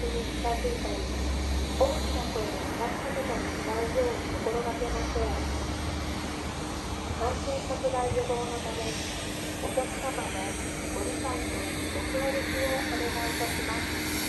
びに近づいたり大きな声で話しかけたりしないように心がけましょう感染拡大予防のためお客様のご理解とご協力をお願いいたします。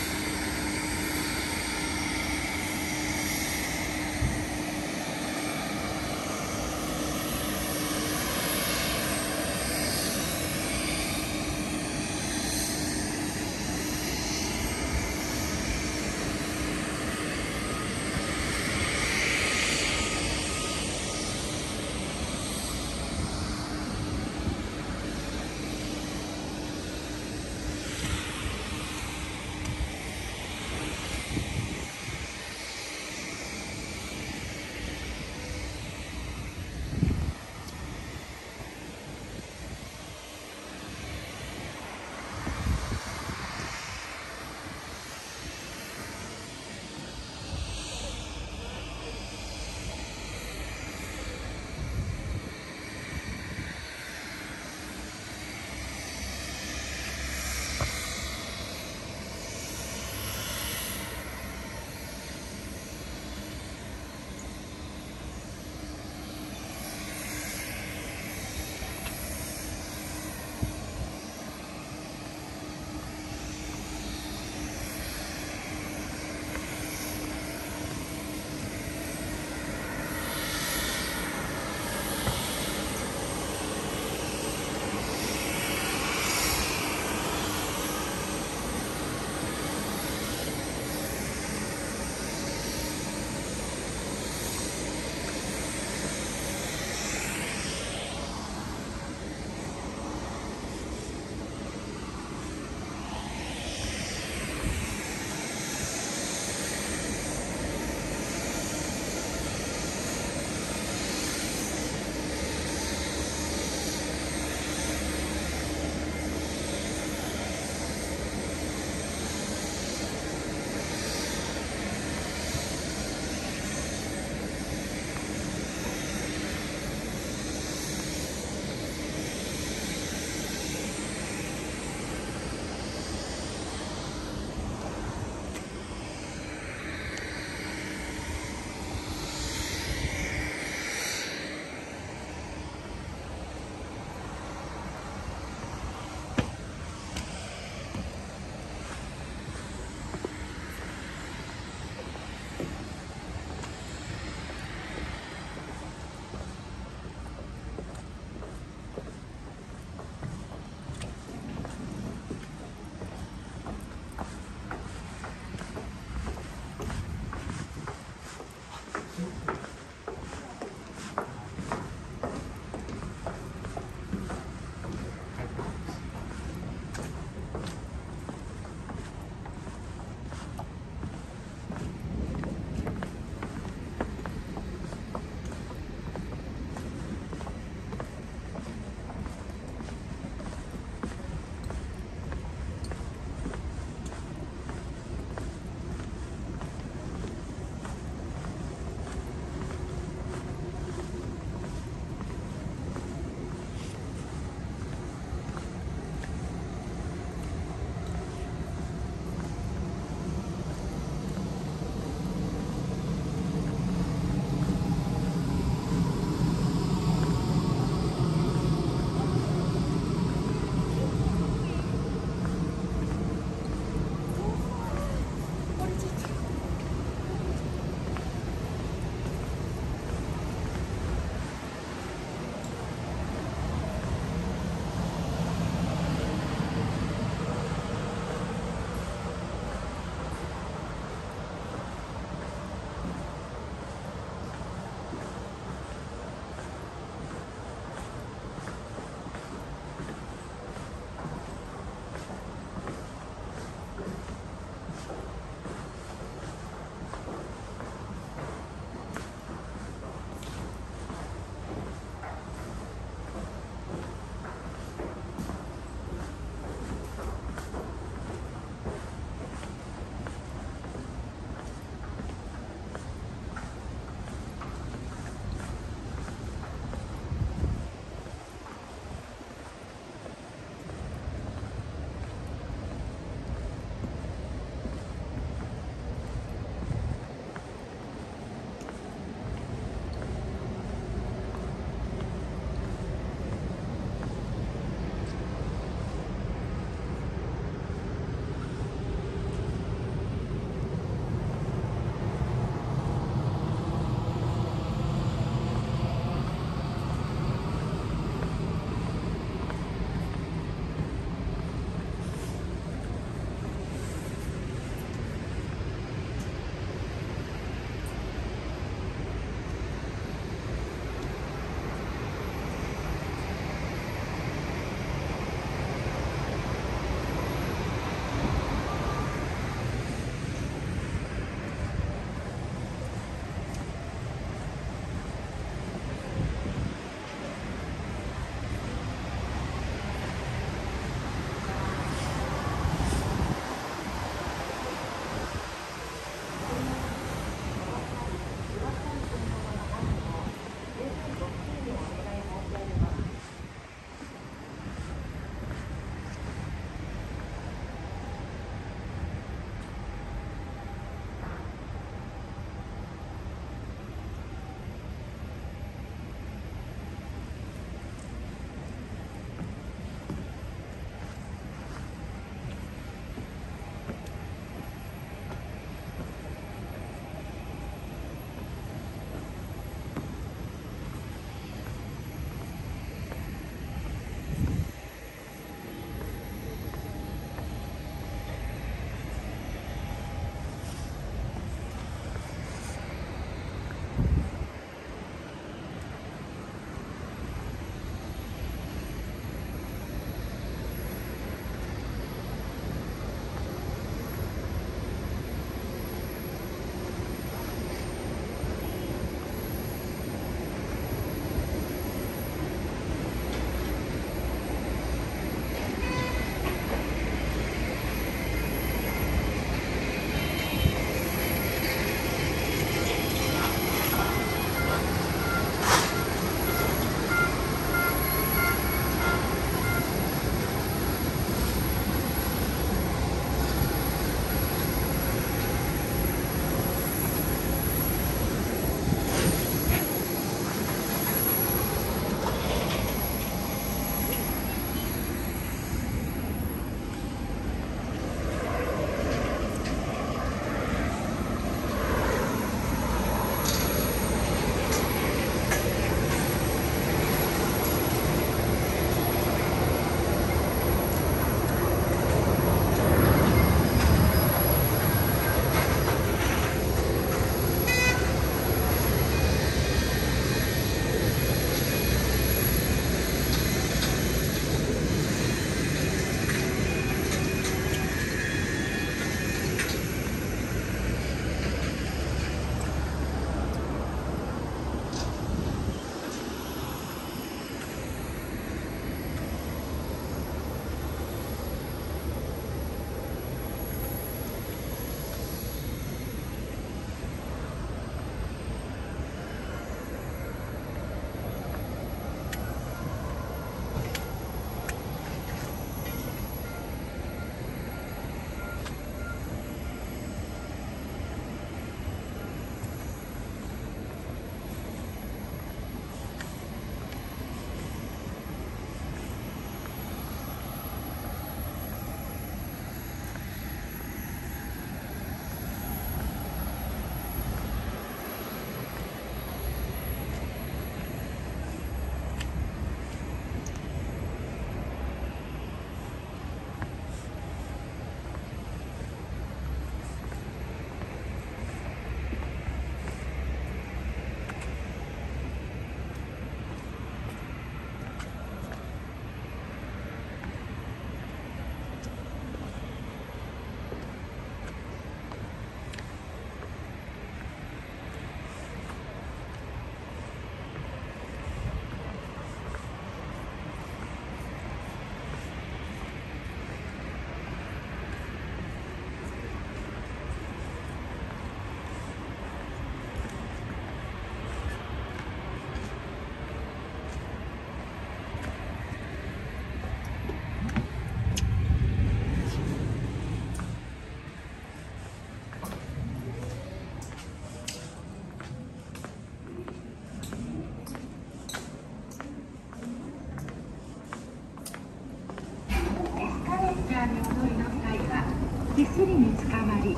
り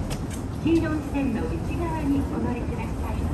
黄色い線の内側にお乗りください。